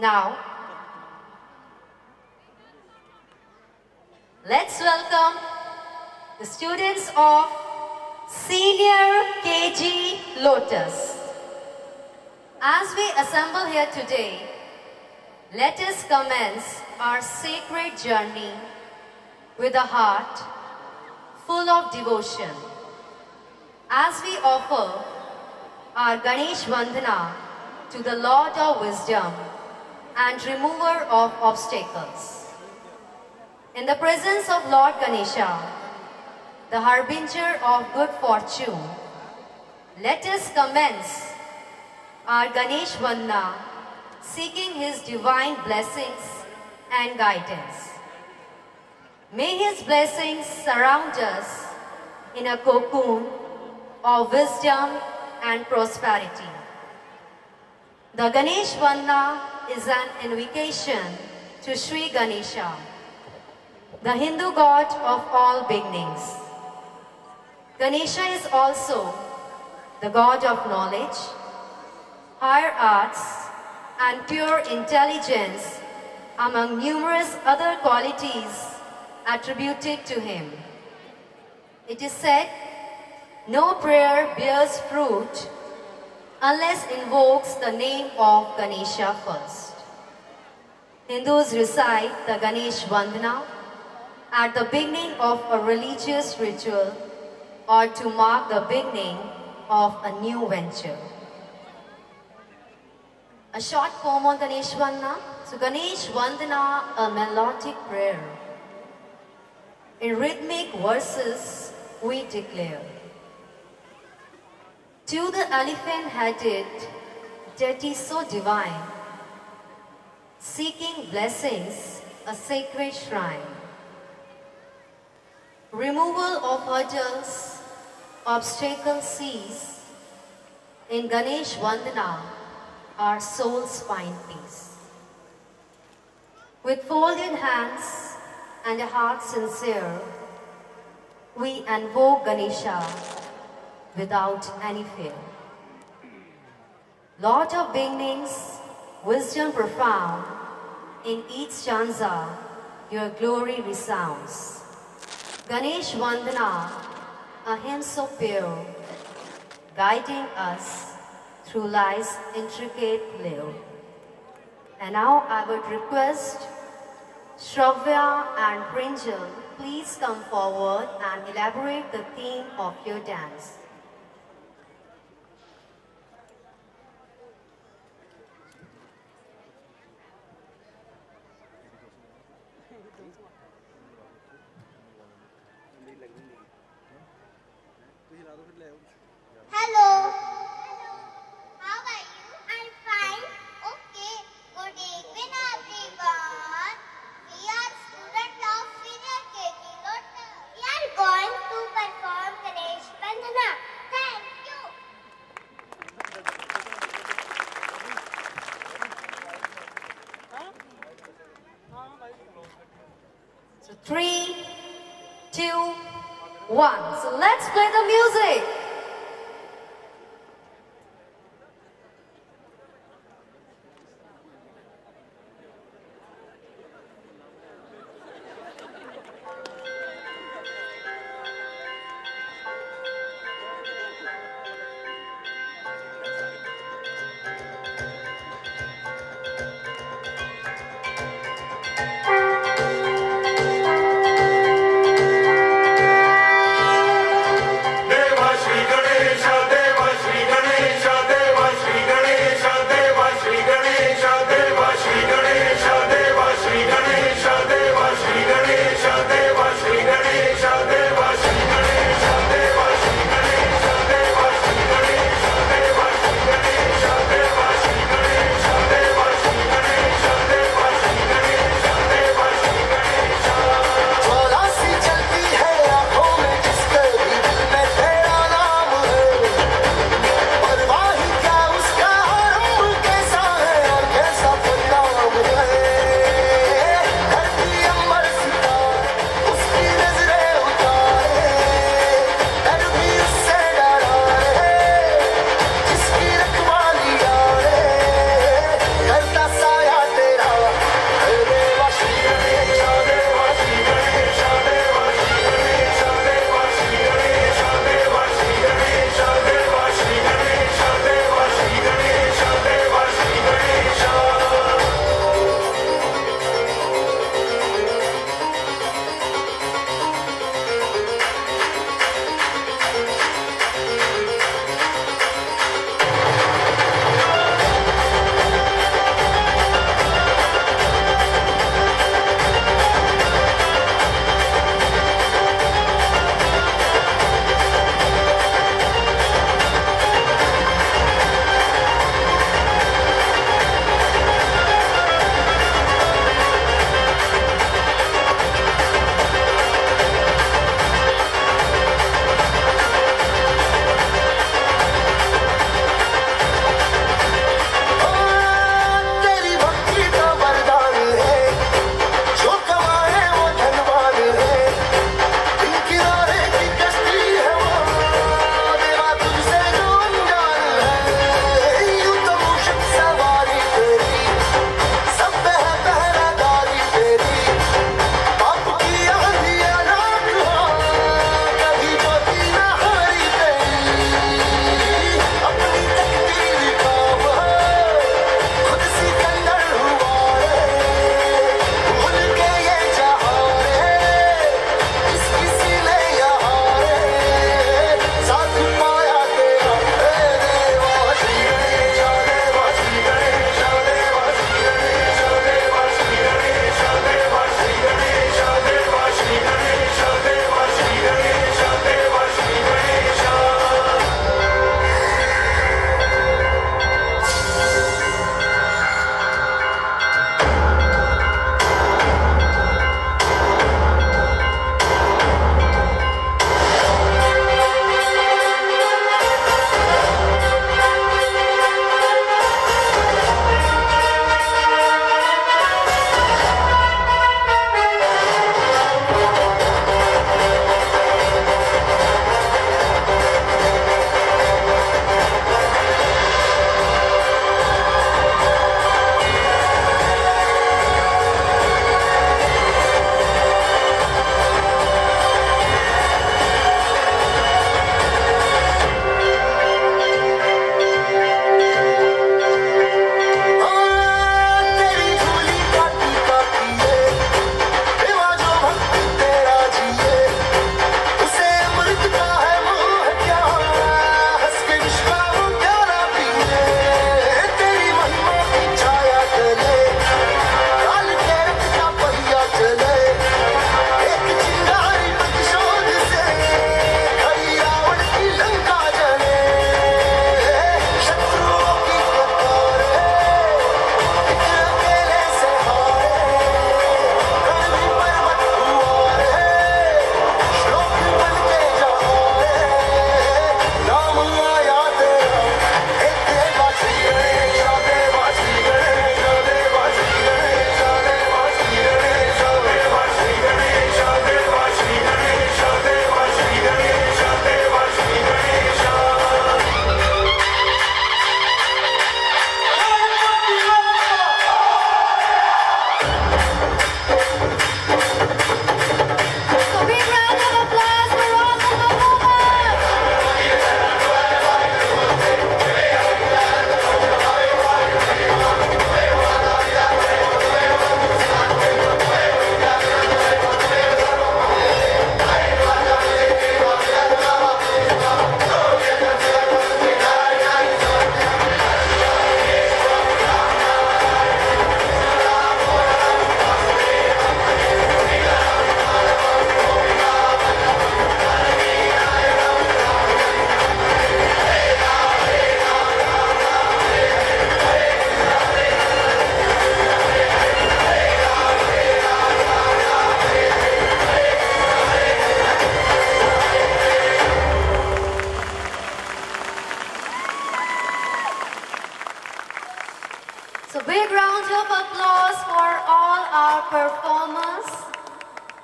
Now, let's welcome the students of Senior KG Lotus. As we assemble here today, let us commence our sacred journey with a heart full of devotion as we offer our Ganesh Vandana to the Lord of Wisdom and remover of obstacles. In the presence of Lord Ganesha, the harbinger of good fortune, let us commence our Ganesh Vandana seeking his divine blessings and guidance. May his blessings surround us in a cocoon of wisdom and prosperity. The Ganesh Vandana is an invocation to Sri Ganesha, the Hindu god of all beginnings. Ganesha is also the god of knowledge, higher arts, and pure intelligence among numerous other qualities attributed to him. It is said, no prayer bears fruit unless invokes the name of Ganesha first. Hindus recite the Ganesh Vandana at the beginning of a religious ritual or to mark the beginning of a new venture. A short poem on Ganesh Vandana. So Ganesh Vandana, a melodic prayer. In rhythmic verses, we declare. To the elephant-headed deity so divine, seeking blessings, a sacred shrine. Removal of hurdles, obstacles cease. In Ganesh Vandana, our soul's find peace. With folded hands and a heart sincere, we invoke Ganesha without any fear. Lord of beginnings, wisdom profound, in each stanza your glory resounds. Ganesh Vandana, a hymn so pure, guiding us through life's intricate live. And now I would request Shravya and Prinjal, please come forward and elaborate the theme of your dance. Hello. How are you? I'm fine. Okay. Good evening, everyone. We are students of Senior KG Lotus. We are going to perform Ganesh Vandana. Thank you. So three, two, one. So let's play the music.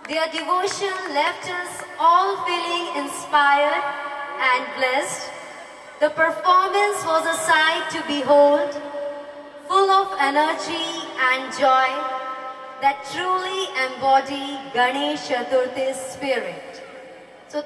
Their devotion left us all feeling inspired and blessed. The performance was a sight to behold, full of energy and joy that truly embody Ganesh Chaturthi's spirit. So